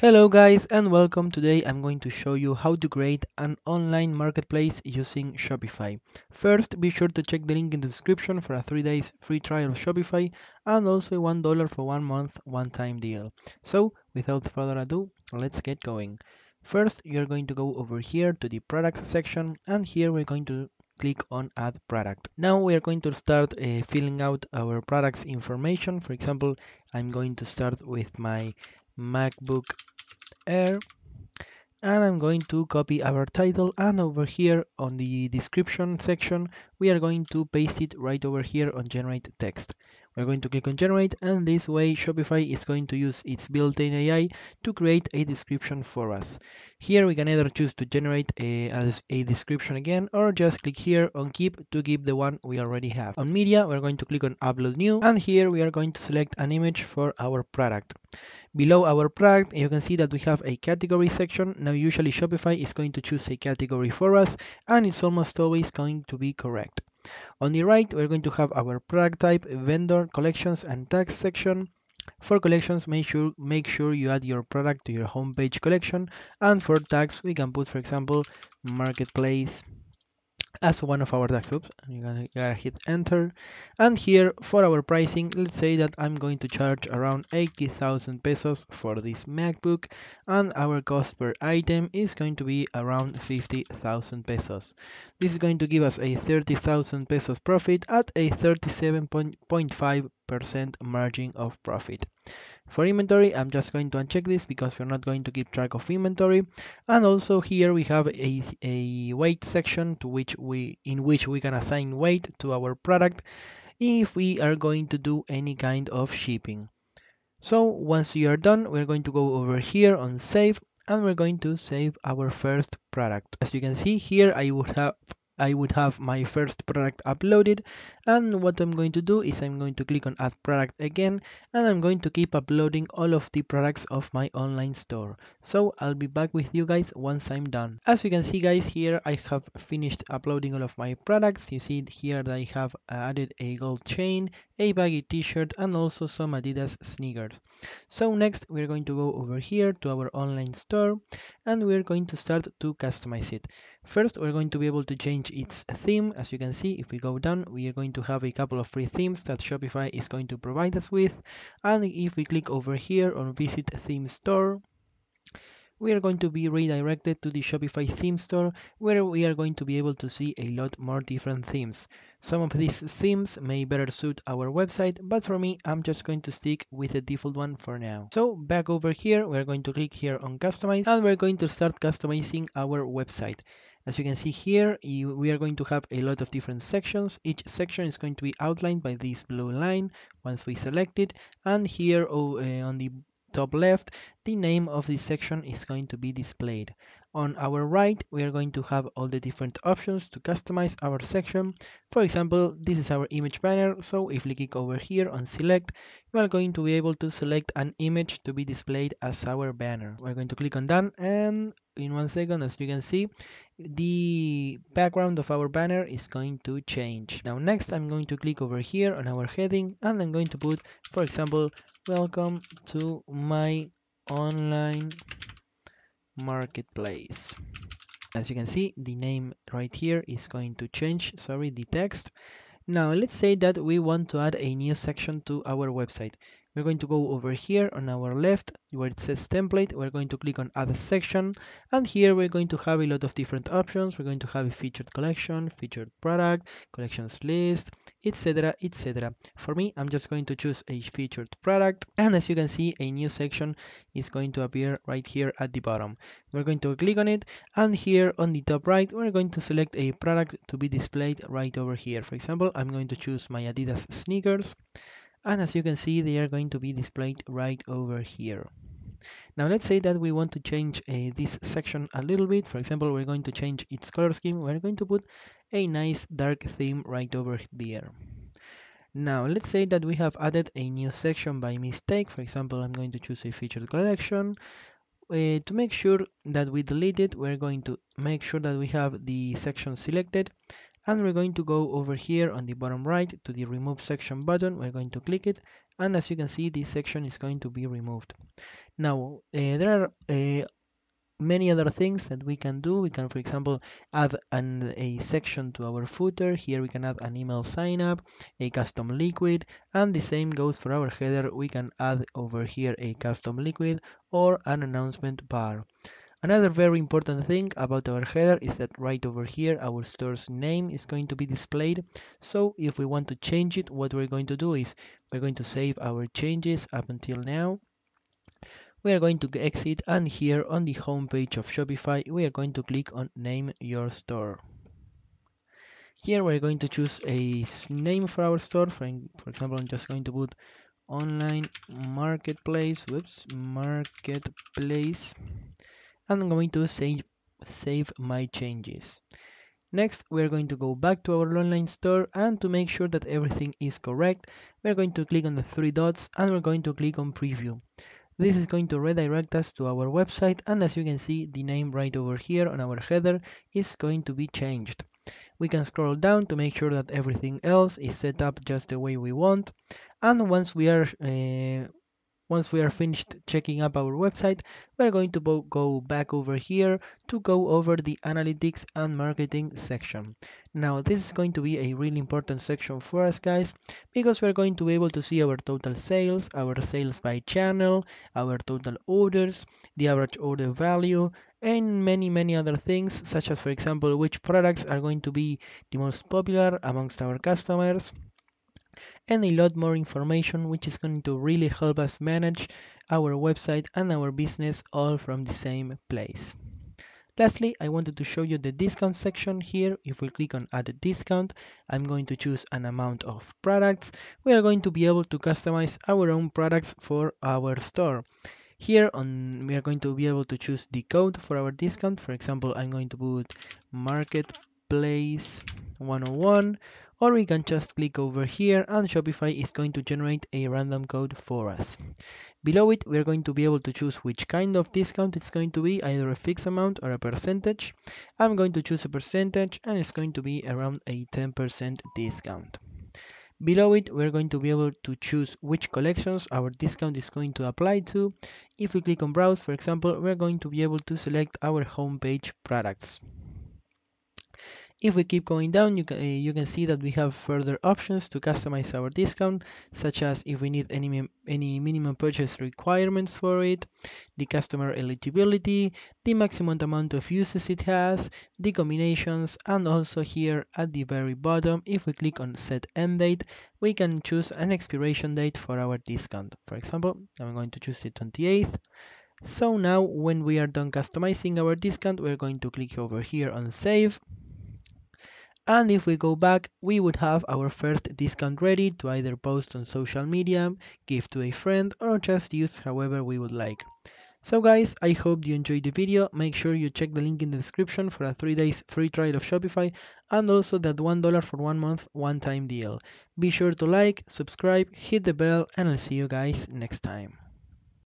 Hello guys and welcome. Today I'm going to show you how to create an online marketplace using Shopify. First, be sure to check the link in the description for a 3 days free trial of Shopify and also $1 for 1 month one-time deal. So, without further ado, let's get going. First, you're going to go over here to the products section and here we're going to click on add product. Now we are going to start uh, filling out our products information. For example, I'm going to start with my MacBook Air and I'm going to copy our title and over here on the description section we are going to paste it right over here on generate text. We're going to click on generate and this way Shopify is going to use its built-in AI to create a description for us. Here we can either choose to generate a, a, description again or just click here on keep to keep the one we already have. On media we're going to click on upload new and here we are going to select an image for our product. Below our product, you can see that we have a category section. Now, usually Shopify is going to choose a category for us, and it's almost always going to be correct. On the right, we're going to have our product type, vendor, collections, and tags section. For collections, make sure make sure you add your product to your homepage collection. And for tags, we can put, for example, marketplace as one of our. Oops, you gotta, you gotta hit enter. And here for our pricing, let's say that I'm going to charge around 80,000 pesos for this MacBook and our cost per item is going to be around 50,000 pesos. This is going to give us a 30,000 pesos profit at a 37.5% margin of profit. For inventory, I'm just going to uncheck this because we're not going to keep track of inventory. And also here we have a, a weight section to which we in which we can assign weight to our product if we are going to do any kind of shipping. So once you are done, we're going to go over here on save and we're going to save our first product. As you can see here, I would have I would have my first product uploaded and what I'm going to do is I'm going to click on add product again and I'm going to keep uploading all of the products of my online store. So I'll be back with you guys once I'm done. As you can see guys here I have finished uploading all of my products. You see here that I have added a gold chain, a baggy t-shirt and also some Adidas sneakers. So next we're going to go over here to our online store and we're going to start to customize it. First, we're going to be able to change its theme. As you can see, if we go down, we are going to have a couple of free themes that Shopify is going to provide us with. And if we click over here on visit theme store, we are going to be redirected to the Shopify theme store where we are going to be able to see a lot more different themes. Some of these themes may better suit our website, but for me, I'm just going to stick with the default one for now. So back over here, we're going to click here on customize and we're going to start customizing our website. As you can see here, you, we are going to have a lot of different sections. Each section is going to be outlined by this blue line once we select it. And here oh, uh, on the top left, the name of this section is going to be displayed. On our right, we are going to have all the different options to customize our section. For example, this is our image banner. So if we click over here on select, we are going to be able to select an image to be displayed as our banner. We're going to click on done and in one second, as you can see, the background of our banner is going to change. Now next I'm going to click over here on our heading and I'm going to put, for example, welcome to my online marketplace. As you can see, the name right here is going to change, sorry, the text. Now let's say that we want to add a new section to our website. We're going to go over here on our left where it says template. We're going to click on add a section and here we're going to have a lot of different options. We're going to have a featured collection, featured product, collections list, etc etc. For me, I'm just going to choose a featured product and as you can see, a new section is going to appear right here at the bottom. We're going to click on it and here on the top right, we're going to select a product to be displayed right over here. For example, I'm going to choose my Adidas sneakers and as you can see they are going to be displayed right over here. Now let's say that we want to change uh, this section a little bit. For example we're going to change its color scheme. We're going to put a nice dark theme right over there. Now let's say that we have added a new section by mistake. For example i'm going to choose a featured collection. Uh, to make sure that we delete it we're going to make sure that we have the section selected and we're going to go over here on the bottom right to the remove section button we're going to click it and as you can see this section is going to be removed Now, uh, there are uh, many other things that we can do. We can, for example, add an, a section to our footer. Here we can add an email sign up, a custom liquid, and the same goes for our header. We can add over here a custom liquid or an announcement bar. Another very important thing about our header is that right over here our store's name is going to be displayed. So if we want to change it, what we're going to do is we're going to save our changes up until now. We are going to exit and here on the home page of Shopify we are going to click on name your store. Here we're going to choose a name for our store. For, for example, I'm just going to put online marketplace, whoops, marketplace I'm going to save, save my changes. Next, we're going to go back to our online store and to make sure that everything is correct, we're going to click on the three dots and we're going to click on preview. This is going to redirect us to our website and as you can see, the name right over here on our header is going to be changed. We can scroll down to make sure that everything else is set up just the way we want. And once we are uh, once we are finished checking up our website, we're going to go back over here to go over the analytics and marketing section. Now this is going to be a really important section for us guys because we're going to be able to see our total sales, our sales by channel, our total orders, the average order value, and many many other things such as for example which products are going to be the most popular amongst our customers and a lot more information which is going to really help us manage our website and our business all from the same place. Lastly, I wanted to show you the discount section here. If we click on add a discount, I'm going to choose an amount of products. We are going to be able to customize our own products for our store. Here on we are going to be able to choose the code for our discount. For example, I'm going to put marketplace 101 or we can just click over here and Shopify is going to generate a random code for us. Below it, we're going to be able to choose which kind of discount it's going to be, either a fixed amount or a percentage. I'm going to choose a percentage and it's going to be around a 10% discount. Below it, we're going to be able to choose which collections our discount is going to apply to. If we click on browse, for example, we're going to be able to select our homepage products. If we keep going down, you can, uh, you can see that we have further options to customize our discount, such as if we need any, any minimum purchase requirements for it, the customer eligibility, the maximum amount of uses it has, the combinations, and also here at the very bottom, if we click on set end date, we can choose an expiration date for our discount. For example, I'm going to choose the 28th. So now when we are done customizing our discount, we're going to click over here on save and if we go back, we would have our first discount ready to either post on social media, give to a friend, or just use however we would like. So guys, I hope you enjoyed the video. Make sure you check the link in the description for a 3 days free trial of Shopify and also that $1 for one month one time deal. Be sure to like, subscribe, hit the bell, and I'll see you guys next time.